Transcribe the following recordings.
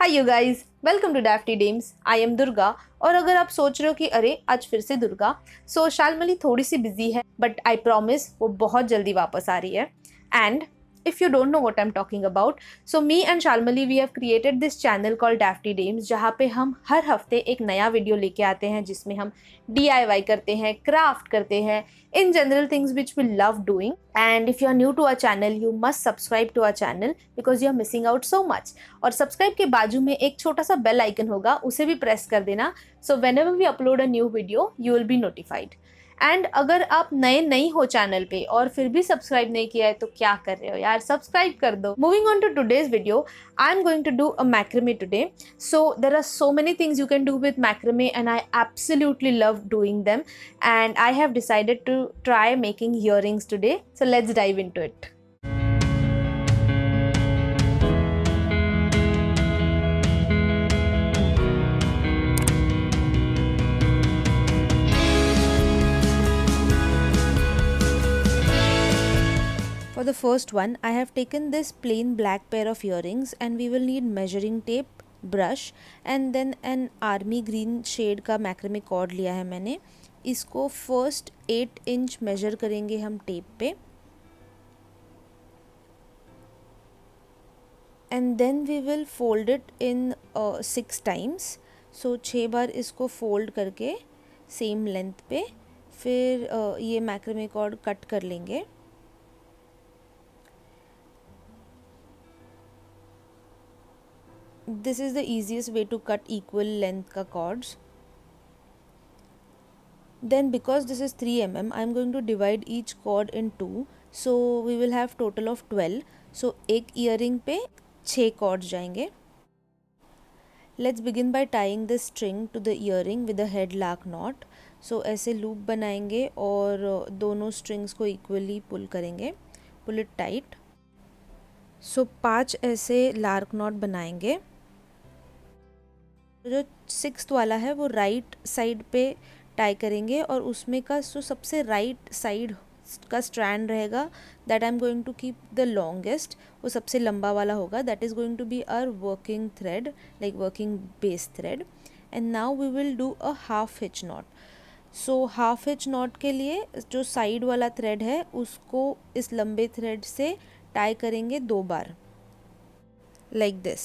Hi you guys welcome to Dafty Dames I am Durga और अगर आप सोच रहे हो कि अरे आज फिर से दुर्गा। सो so, शालमली थोड़ी सी बिज़ी है बट आई प्रॉमिस वो बहुत जल्दी वापस आ रही है। And if you don't know what I'm talking about, so me and Shalmali we have created this channel called Dafty Dames जहाँ पे हम हर हफ़्ते एक नया वीडियो लेके आते हैं जिसमें हम DIY करते हैं क्राफ्ट करते हैं in general things which we love doing and if you are new to our channel you must subscribe to our channel because you are missing out so much और सब्सक्राइब के बाजू में एक छोटा सा बेल आइकन होगा उसे भी प्रेस कर देना. So whenever we upload a new video you will be notified and अगर आप नए नहीं हो चैनल पे और फिर भी सब्सक्राइब नहीं किया है तो क्या कर रहे हो यार? सब्सक्राइब कर दो। Moving on to today's video I am going to do a macrame today so there are so many things you can do with macrame and I absolutely love doing them and I have decided to try making earrings today so let's dive into it For the first one, I have taken this plain black pair of earrings and we will need measuring tape, brush and then an army green shade का macrame cord लिया है मैंने इसको first 8 inch measure करेंगे हम tape पे then we will fold it in uh, six times so छः बार इसको fold करके same length पे फिर uh, ये macrame cord cut कर लेंगे this is the easiest way to cut equal length ka cords then because this is 3 mm I am going to divide each cord in two so we will have total of 12 so एक earring पे छः cords जाएँगे let's begin by tying the string to the earring with a head lark knot so ऐसे loop बनाएँगे और दोनों strings को equally pull करेंगे pull it tight so, पाँच ऐसे लार्क नॉट बनाएँगे जो सिक्स वाला है, वो राइट साइड पे टाई करेंगे और उसमें का जो सबसे राइट साइड का स्ट्रैंड रहेगा that I am going to keep the longest वो सबसे लंबा वाला होगा। That is going to be our working thread like working base thread and now we will do a half hitch knot so half hitch knot के लिए जो side वाला thread है, उसको इस लंबे थ्रेड से टाई करेंगे दो बार। लाइक like दिस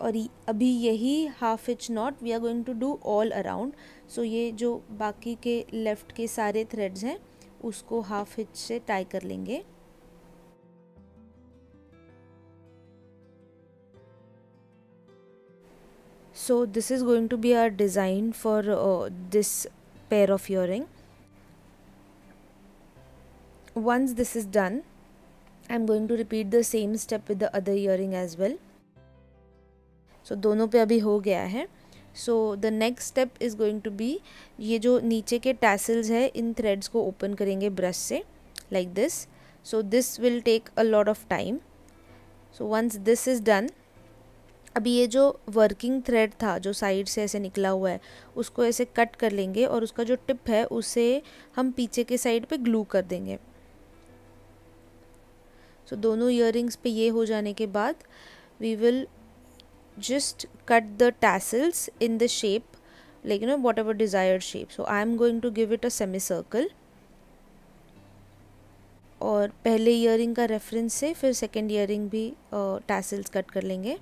और अभी यही half hitch knot we are going to do all around so ये जो बाकी के लेफ़्ट के सारे थ्रेड्स हैं, उसको हाफ़ इच से टाई कर लेंगे। So this is going to be our design for this pair of earring once this is done I am going to repeat the same step with the other earring as well so so, दोनों पे अभी हो गया है। So the next step is going to be ये जो नीचे के टैसल्स है इन थ्रेड्स को ओपन करेंगे ब्रश से like this so this will take a lot of time so once this is done अभी ये जो वर्किंग थ्रेड था जो साइड से ऐसे निकला हुआ है उसको ऐसे कट कर लेंगे और उसका जो टिप है उसे हम पीछे के साइड पे ग्लू कर देंगे। सो so, दोनों ईयर पे ये हो जाने के बाद we will just cut the tassels in the shape like you know whatever desired shape so I am going to give it a semicircle और पहले ईयरिंग का रेफरेंस से फिर सेकेंड ईयरिंग भी टैसल्स कट कर लेंगे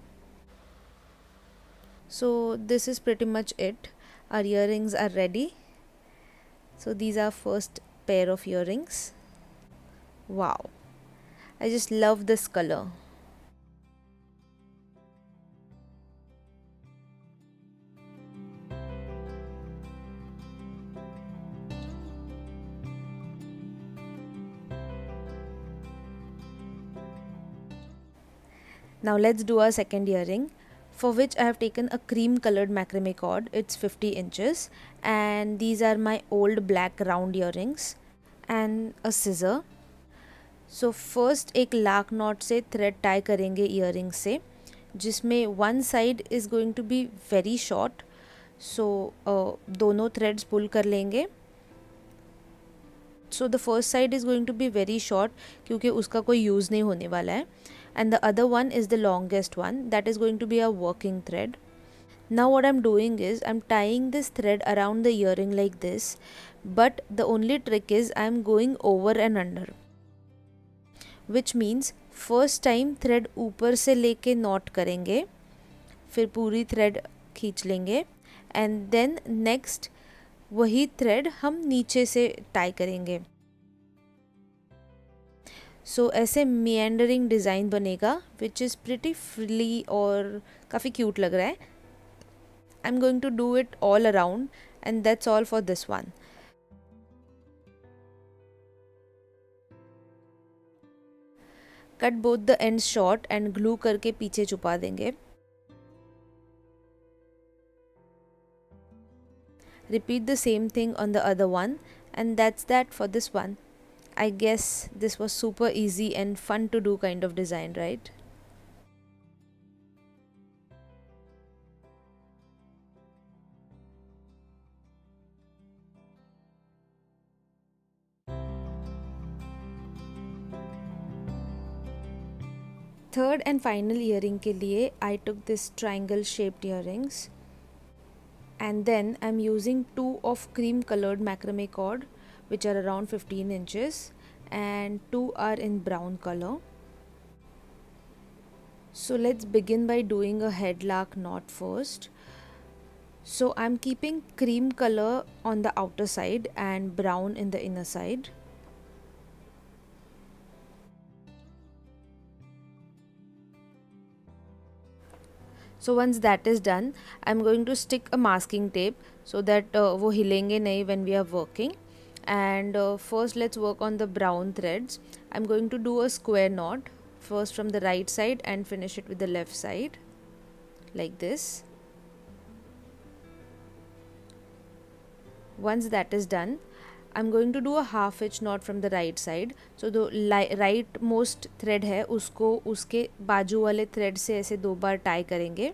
so this is pretty much it our earrings are ready so these are first pair of earrings wow i just love this color Now let's do our second earring for which I have taken a cream colored macrame cord. It's 50 inches and these are my old black round earrings and a scissor. So first एक लाक knot से thread tie करेंगे earring से जिसमें one side is going to be very short. So uh, दोनों threads pull कर लेंगे so the first side is going to be very short क्योंकि उसका कोई यूज़ नहीं होने वाला है and the other one is the longest one that is going to be a working thread now what I'm doing is I'm tying this thread around the earring like this but the only trick is I'm going over and under which means first time thread ऊपर से लेके not करेंगे फिर पूरी thread खींच लेंगे and then next वही thread हम नीचे से टाई करेंगे So so, ऐसे मियंडरिंग डिज़ाइन बनेगा विच इज़ प्रिटी फ्रीली और काफ़ी क्यूट लग रहा है। I am going to do it all around and that's all for this one cut both the end short and glue करके पीछे छुपा देंगे। Repeat the same thing on the other one and that's that for this one. i guess this was super easy and fun to do kind of design right third and final earring के लिए I took this triangle shaped earrings and then I'm using two of cream colored macrame cord which are around 15 inches and two are in brown color. So let's begin by doing a headlock knot first. So I'm keeping cream color on the outer side and brown in the inner side. So once that is done i'm going to stick a masking tape so that uh, wo hilenge nahi when we are working and uh, first let's work on the brown threads i'm going to do a square knot first from the right side and finish it with the left side like this once that is done I'm going to do a half hitch knot from the right side so the right most thread है उसको उसके बाजू वाले thread से ऐसे दो बार tie करेंगे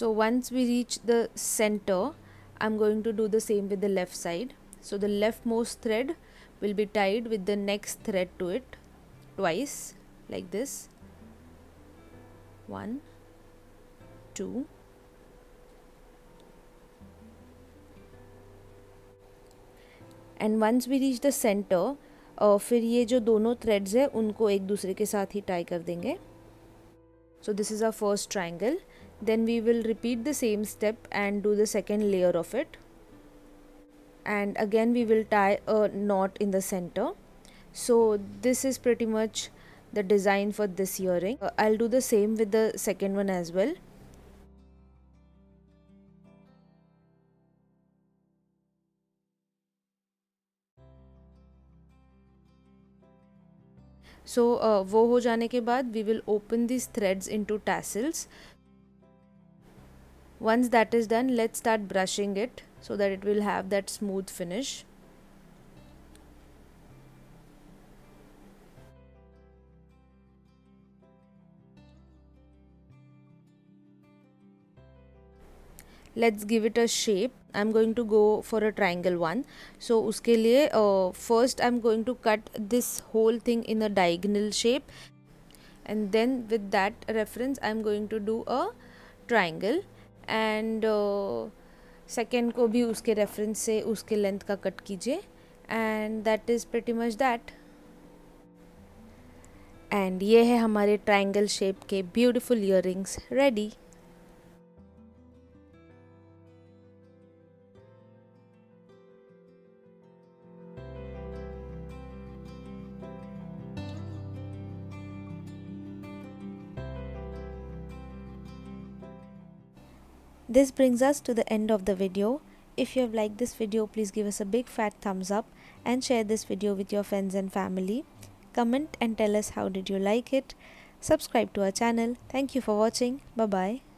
so once we reach the center I'm going to do the same with the left side so the leftmost thread will be tied with the next thread to it twice like this one two and once we reach the centre फिर ये जो दोनों threads है उनको एक दूसरे के साथ ही टाई कर देंगे so this is a first triangle then we will repeat the same step and do the second layer of it and again we will tie a knot in the center so this is pretty much the design for this earring uh, i'll do the same with the second one as well so so, uh, वो हो जाने के बाद we will open this threads into tassels once that is done let's start brushing it so that it will have that smooth finish. Let's give it a shape. I'm going to go for a triangle one. So uske liye uh, first i'm going to cut this whole thing in a diagonal shape. And then with that reference i'm going to do a triangle and second uh, को भी उसके reference से, उसके length का cut कीजिए and that is pretty much that and ये है हमारे ट्राइंगल शेप के beautiful earrings ready This brings us to the end of the video. If you have liked this video, please give us a big fat thumbs up and share this video with your friends and family. Comment and tell us how did you like it. Subscribe to our channel. Thank you for watching. Bye bye.